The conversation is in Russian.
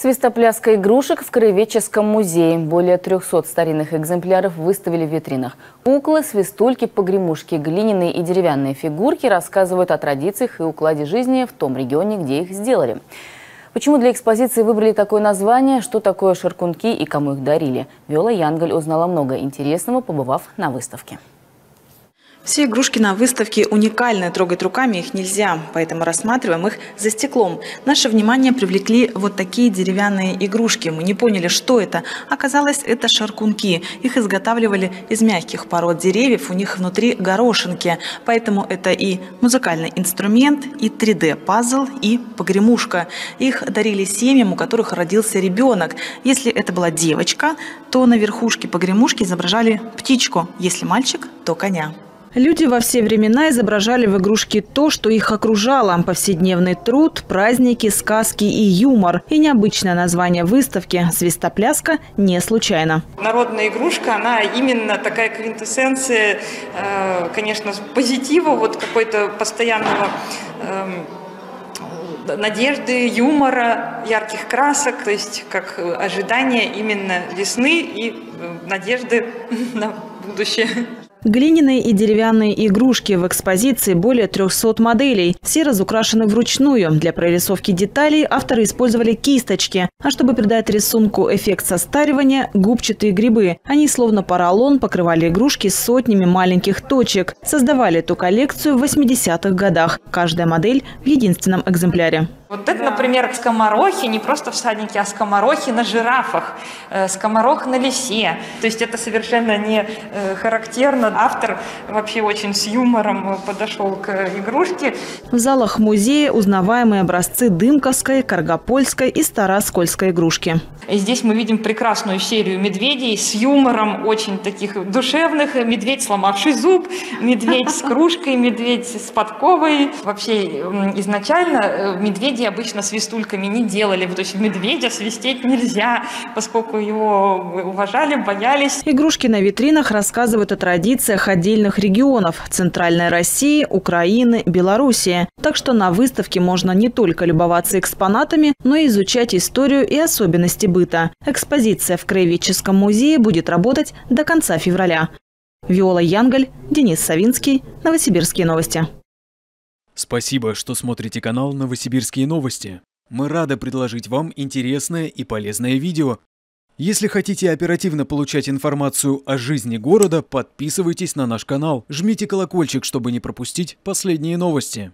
Свистопляска игрушек в Краеведческом музее. Более 300 старинных экземпляров выставили в витринах. Куклы, свистульки, погремушки, глиняные и деревянные фигурки рассказывают о традициях и укладе жизни в том регионе, где их сделали. Почему для экспозиции выбрали такое название, что такое шаркунки и кому их дарили? Виола Янгаль узнала много интересного, побывав на выставке. Все игрушки на выставке уникальны, трогать руками их нельзя, поэтому рассматриваем их за стеклом. Наше внимание привлекли вот такие деревянные игрушки. Мы не поняли, что это. Оказалось, это шаркунки. Их изготавливали из мягких пород деревьев, у них внутри горошинки. Поэтому это и музыкальный инструмент, и 3D-пазл, и погремушка. Их дарили семьям, у которых родился ребенок. Если это была девочка, то на верхушке погремушки изображали птичку. Если мальчик, то коня. Люди во все времена изображали в игрушке то, что их окружало – повседневный труд, праздники, сказки и юмор. И необычное название выставки «Свистопляска» не случайно. Народная игрушка, она именно такая квинтэссенция, э, конечно, позитива, вот какой-то постоянного эм, надежды, юмора, ярких красок, то есть как ожидание именно весны и э, надежды на будущее. Глиняные и деревянные игрушки в экспозиции более 300 моделей. Все разукрашены вручную. Для прорисовки деталей авторы использовали кисточки. А чтобы придать рисунку эффект состаривания – губчатые грибы. Они словно поролон покрывали игрушки сотнями маленьких точек. Создавали эту коллекцию в 80-х годах. Каждая модель в единственном экземпляре. Вот это, например, скоморохи, не просто всадники, а скоморохи на жирафах, э, скоморох на лисе. То есть это совершенно не э, характерно. Автор вообще очень с юмором подошел к игрушке. В залах музея узнаваемые образцы дымковской, каргопольской и староскольской игрушки. Здесь мы видим прекрасную серию медведей с юмором, очень таких душевных. Медведь, сломавший зуб, медведь с кружкой, медведь с подковой. Вообще изначально э, медведей обычно свистульками не делали. То есть медведя свистеть нельзя, поскольку его уважали, боялись. Игрушки на витринах рассказывают о традициях отдельных регионов – Центральной России, Украины, Белоруссии. Так что на выставке можно не только любоваться экспонатами, но и изучать историю и особенности быта. Экспозиция в Краеведческом музее будет работать до конца февраля. Виола Янгаль, Денис Савинский, Новосибирские новости. Спасибо, что смотрите канал «Новосибирские новости». Мы рады предложить вам интересное и полезное видео. Если хотите оперативно получать информацию о жизни города, подписывайтесь на наш канал, жмите колокольчик, чтобы не пропустить последние новости.